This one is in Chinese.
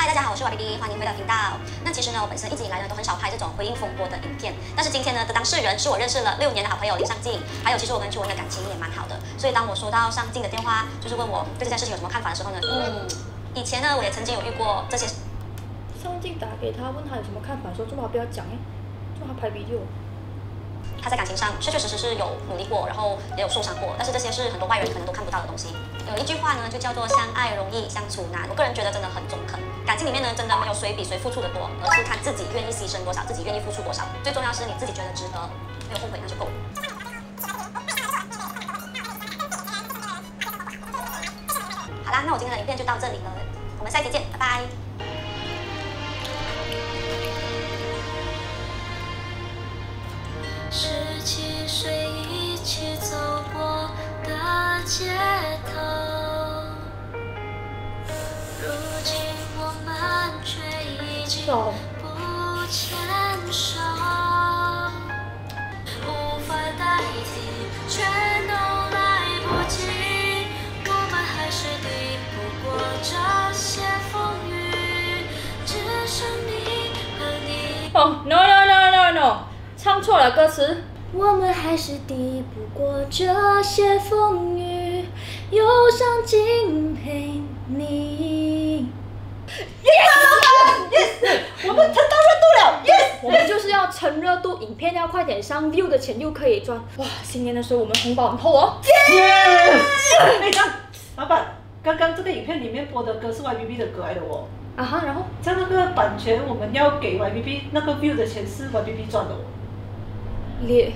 嗨，大家好，我是 Y B B，欢迎回到频道。那其实呢，我本身一直以来呢都很少拍这种回应风波的影片，但是今天呢的当事人是我认识了六年的好朋友林尚敬，还有其实我跟曲文的感情也蛮好的，所以当我收到尚敬的电话，就是问我对这件事情有什么看法的时候呢，嗯，以前呢我也曾经有遇过这些。尚敬打给他问他有什么看法，说这么不要讲哎，就他拍 video。他在感情上确确实实是有努力过，然后也有受伤过，但是这些是很多外人可能都看不到的东西。有一句话呢，就叫做“相爱容易相处难”。我个人觉得真的很中肯。感情里面呢，真的没有谁比谁付出的多，而是看自己愿意牺牲多少，自己愿意付出多少。最重要是你自己觉得值得，没有后悔那就够了。好啦，那我今天的影片就到这里了，我们下期见，拜拜。街头，如今我们却已经不牵手，无法代替，却都来不及，我们还是抵不过这些风雨，只剩你和你。哦，no no no no no。唱错了歌词。我们还是抵不过这些风雨，忧伤敬陪你。Yes，我们蹭到热度了。Yes，我们就是要蹭热度，影片要快点上，view 的钱又可以赚。哇，新年的时候我们红包很厚哦。Yes。老板，刚刚这个影片里面播的歌是 Y B B 的歌来的哦。啊哈，然后像那个版权，我们要给 Y B B 那个 view 的钱是 Y B B 赚的哦。列。